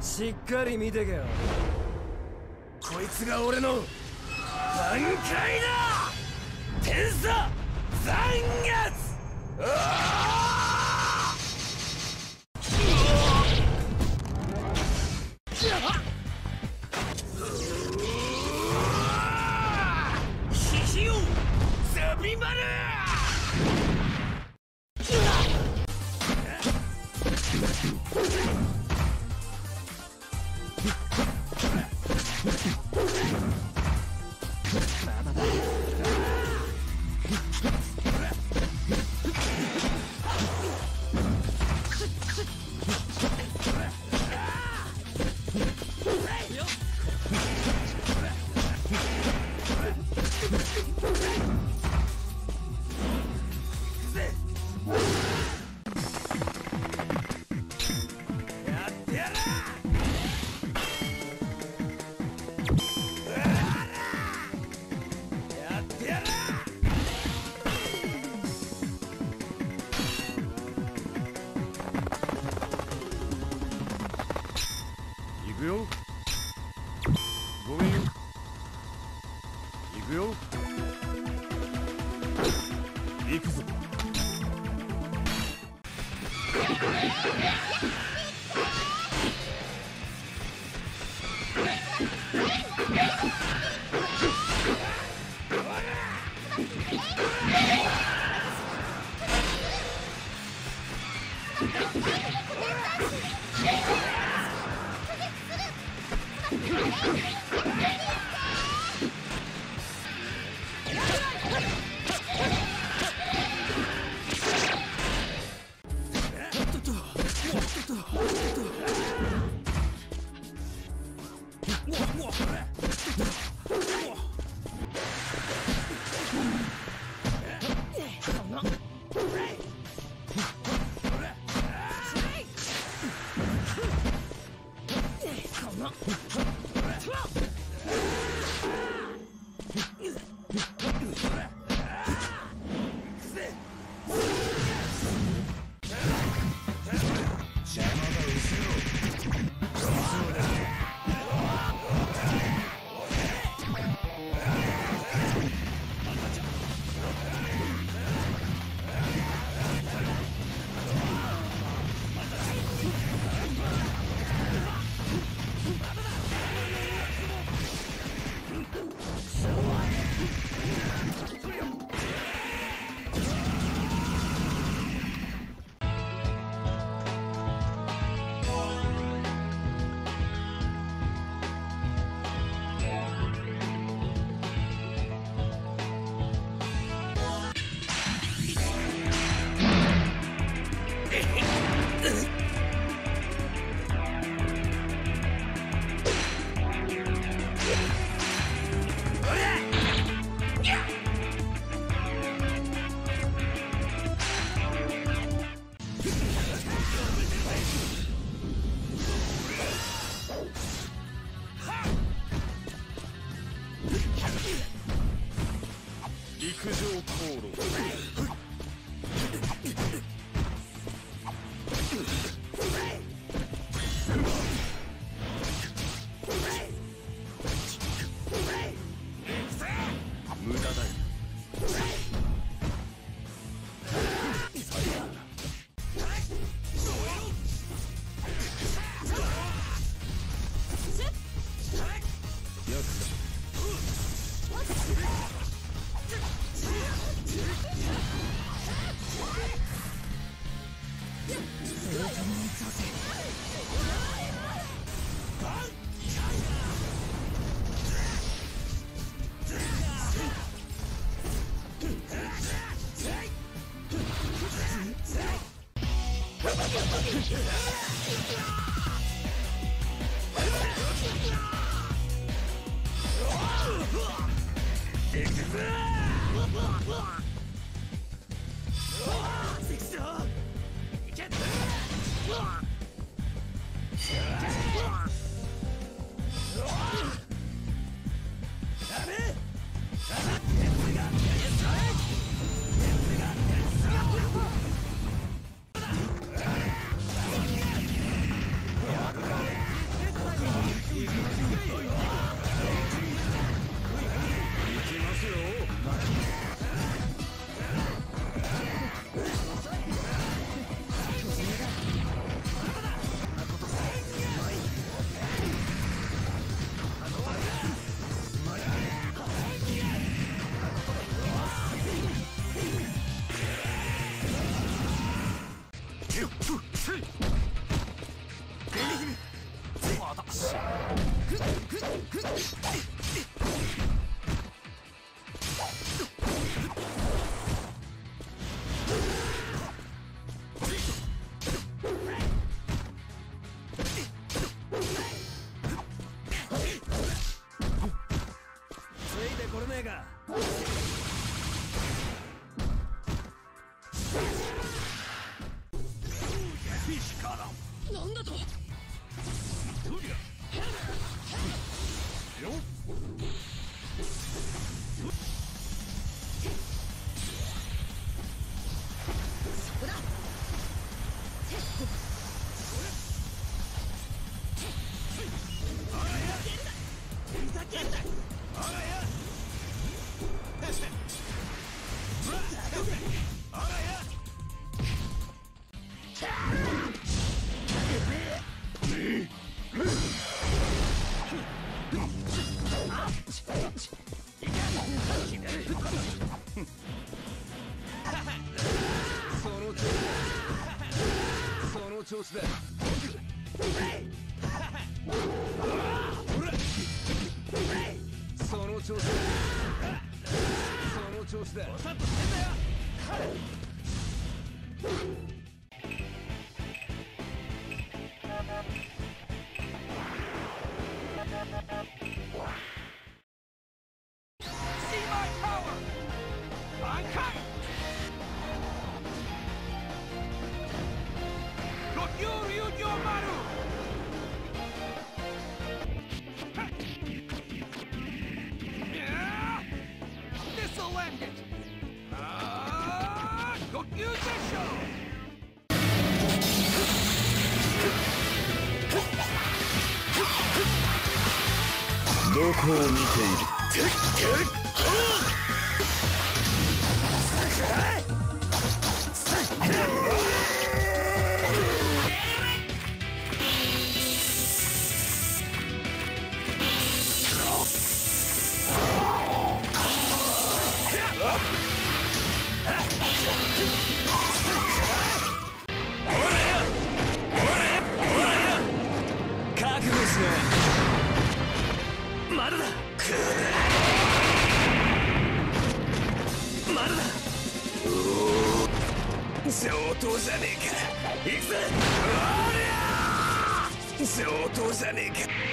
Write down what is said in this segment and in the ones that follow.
しっかり見てけよ。こいつが俺の挽回だ！天差残月！Bye-bye. くよ。行くぞ。Crap. Six ついてこれねえか。その調子だ。その調子だその調子だどこを見ている。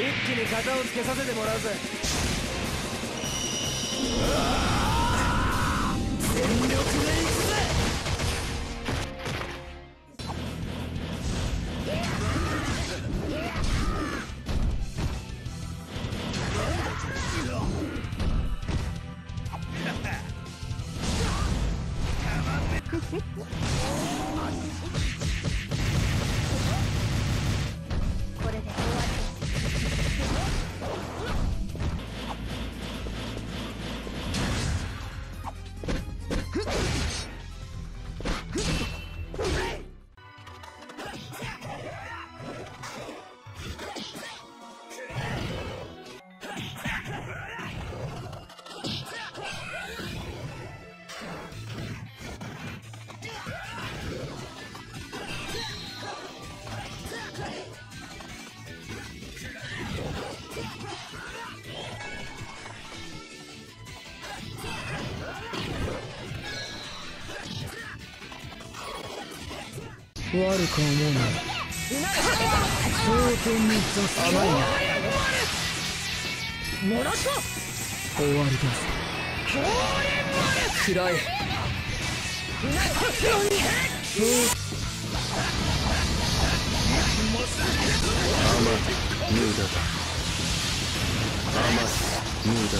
気に型をつけさせてもらうぜ全力で行くぜ。悪く思うな頂点に雑甘いなもらった終わりだ暗い甘無駄だ甘無駄